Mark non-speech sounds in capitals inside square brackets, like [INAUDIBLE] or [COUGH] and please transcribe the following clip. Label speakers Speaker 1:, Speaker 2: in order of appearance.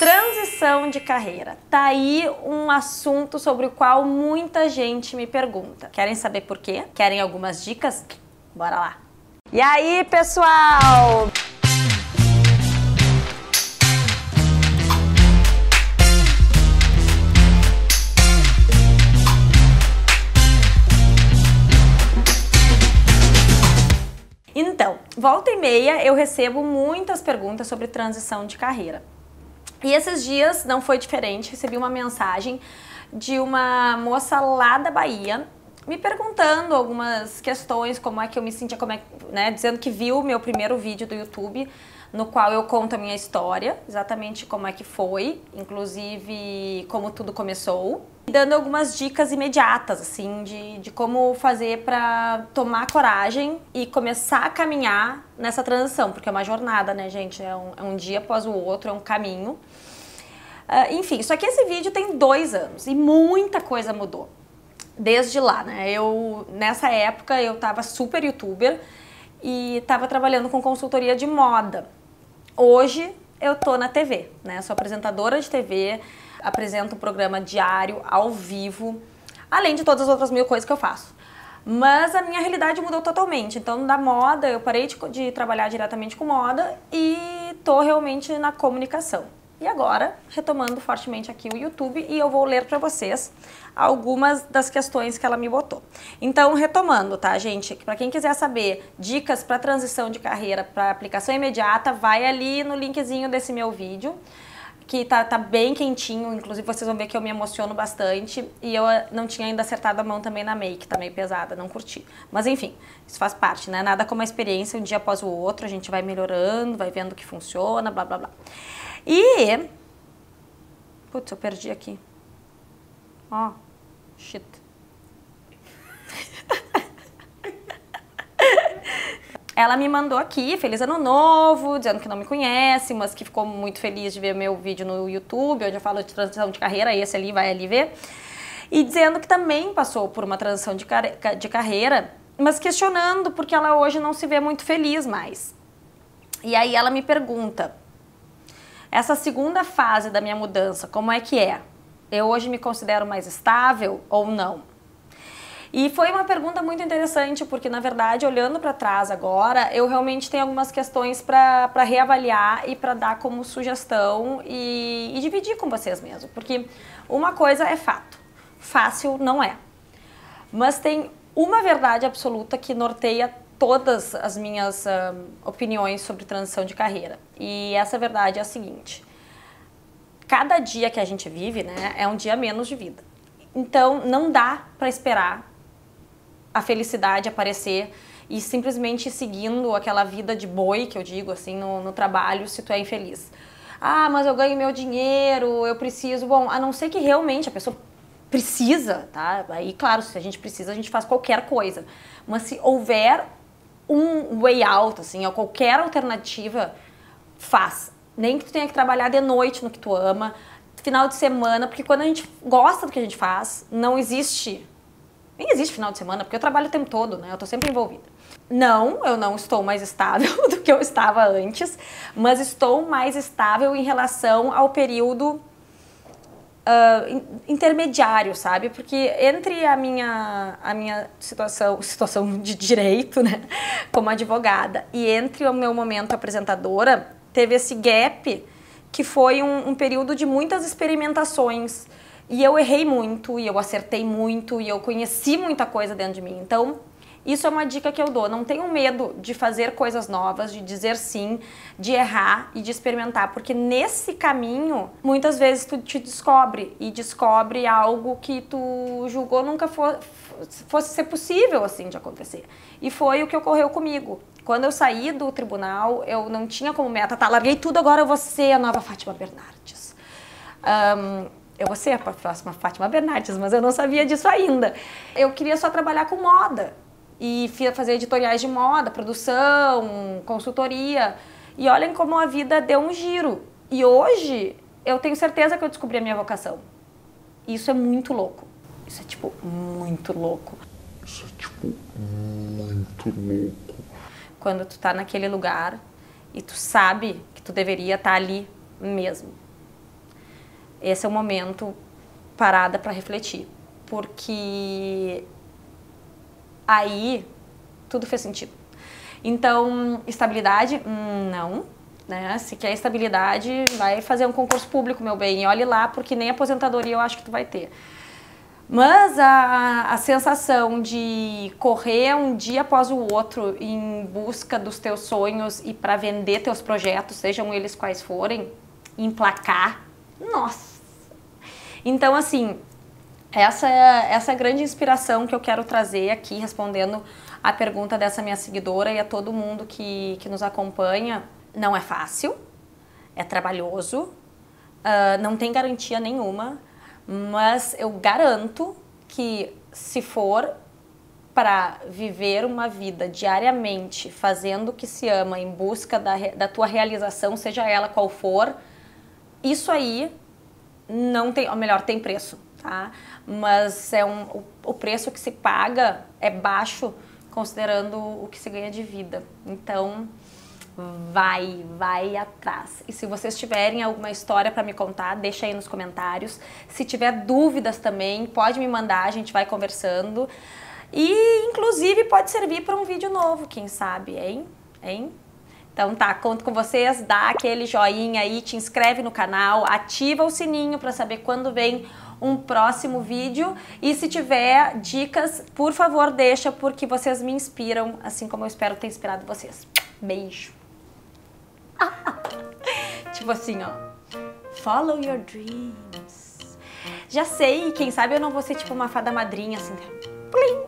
Speaker 1: Transição de carreira. Tá aí um assunto sobre o qual muita gente me pergunta. Querem saber por quê? Querem algumas dicas? Bora lá. E aí, pessoal? Então, volta e meia eu recebo muitas perguntas sobre transição de carreira. E esses dias não foi diferente, recebi uma mensagem de uma moça lá da Bahia me perguntando algumas questões, como é que eu me sentia, como é, né, dizendo que viu o meu primeiro vídeo do YouTube, no qual eu conto a minha história, exatamente como é que foi, inclusive como tudo começou, dando algumas dicas imediatas, assim, de, de como fazer para tomar coragem e começar a caminhar nessa transição, porque é uma jornada, né, gente? É um, é um dia após o outro, é um caminho. Uh, enfim, só que esse vídeo tem dois anos e muita coisa mudou desde lá, né? Eu, nessa época, eu tava super youtuber e tava trabalhando com consultoria de moda. Hoje, eu tô na TV, né? Sou apresentadora de TV, apresento um programa diário, ao vivo, além de todas as outras mil coisas que eu faço. Mas a minha realidade mudou totalmente. Então, da moda, eu parei de, de trabalhar diretamente com moda e tô realmente na comunicação. E agora, retomando fortemente aqui o YouTube, e eu vou ler para vocês algumas das questões que ela me botou. Então, retomando, tá, gente? Para quem quiser saber dicas para transição de carreira para aplicação imediata, vai ali no linkzinho desse meu vídeo que tá, tá bem quentinho, inclusive vocês vão ver que eu me emociono bastante e eu eh, não tinha ainda acertado a mão também na make, tá meio pesada, não curti. Mas enfim, isso faz parte, né? Nada como a experiência, um dia após o outro, a gente vai melhorando, vai vendo que funciona, blá blá blá. E. Putz, eu perdi aqui. Ó, shit. [LAUGHS] Ela me mandou aqui, feliz ano novo, dizendo que não me conhece, mas que ficou muito feliz de ver meu vídeo no YouTube, onde eu falo de transição de carreira, esse ali vai ali ver. E dizendo que também passou por uma transição de, car de carreira, mas questionando porque ela hoje não se vê muito feliz mais. E aí ela me pergunta: essa segunda fase da minha mudança, como é que é? Eu hoje me considero mais estável ou não? E foi uma pergunta muito interessante, porque na verdade, olhando para trás agora, eu realmente tenho algumas questões para reavaliar e para dar como sugestão e, e dividir com vocês mesmo. Porque uma coisa é fato: fácil não é. Mas tem uma verdade absoluta que norteia todas as minhas uh, opiniões sobre transição de carreira. E essa verdade é a seguinte: cada dia que a gente vive, né, é um dia menos de vida. Então, não dá para esperar a felicidade aparecer e simplesmente seguindo aquela vida de boi, que eu digo assim, no, no trabalho, se tu é infeliz. Ah, mas eu ganho meu dinheiro, eu preciso. Bom, a não ser que realmente a pessoa precisa, tá? Aí, claro, se a gente precisa, a gente faz qualquer coisa. Mas se houver um way out, assim, ou qualquer alternativa, faz. Nem que tu tenha que trabalhar de noite no que tu ama, final de semana, porque quando a gente gosta do que a gente faz, não existe. Nem existe final de semana, porque eu trabalho o tempo todo, né? Eu tô sempre envolvida. Não, eu não estou mais estável [LAUGHS] do que eu estava antes, mas estou mais estável em relação ao período uh, intermediário, sabe? Porque entre a minha, a minha situação, situação [LAUGHS] de direito, né, como advogada, e entre o meu momento apresentadora, teve esse gap que foi um, um período de muitas experimentações. E eu errei muito, e eu acertei muito, e eu conheci muita coisa dentro de mim. Então, isso é uma dica que eu dou. Não tenham medo de fazer coisas novas, de dizer sim, de errar e de experimentar, porque nesse caminho, muitas vezes tu te descobre e descobre algo que tu julgou nunca fosse ser possível assim de acontecer. E foi o que ocorreu comigo. Quando eu saí do tribunal, eu não tinha como meta, tá, larguei tudo, agora eu vou ser a nova Fátima Bernardes. Um, eu vou ser a próxima Fátima Bernardes, mas eu não sabia disso ainda. Eu queria só trabalhar com moda e fazer editoriais de moda, produção, consultoria. E olhem como a vida deu um giro. E hoje eu tenho certeza que eu descobri a minha vocação. Isso é muito louco. Isso é tipo muito louco.
Speaker 2: Isso é tipo muito louco.
Speaker 1: Quando tu tá naquele lugar e tu sabe que tu deveria estar tá ali mesmo. Esse é o momento parada para refletir, porque aí tudo fez sentido. Então, estabilidade, hum, não. Né? Se quer estabilidade, vai fazer um concurso público, meu bem, e olhe lá, porque nem aposentadoria eu acho que tu vai ter. Mas a, a sensação de correr um dia após o outro em busca dos teus sonhos e para vender teus projetos, sejam eles quais forem, emplacar, nossa! Então, assim, essa é, essa é a grande inspiração que eu quero trazer aqui, respondendo a pergunta dessa minha seguidora e a todo mundo que, que nos acompanha. Não é fácil, é trabalhoso, uh, não tem garantia nenhuma mas eu garanto que se for para viver uma vida diariamente fazendo o que se ama em busca da, da tua realização, seja ela qual for, isso aí não tem, ou melhor, tem preço, tá? Mas é um, o, preço que se paga é baixo considerando o que se ganha de vida. Então, vai, vai atrás. E se vocês tiverem alguma história para me contar, deixa aí nos comentários. Se tiver dúvidas também, pode me mandar, a gente vai conversando. E inclusive pode servir para um vídeo novo, quem sabe, hein? Hein? Então tá, conto com vocês, dá aquele joinha aí, te inscreve no canal, ativa o sininho para saber quando vem um próximo vídeo e se tiver dicas, por favor, deixa porque vocês me inspiram, assim como eu espero ter inspirado vocês. Beijo. [LAUGHS] tipo assim, ó. Follow your dreams. Já sei, quem sabe eu não vou ser tipo uma fada madrinha assim. Plim!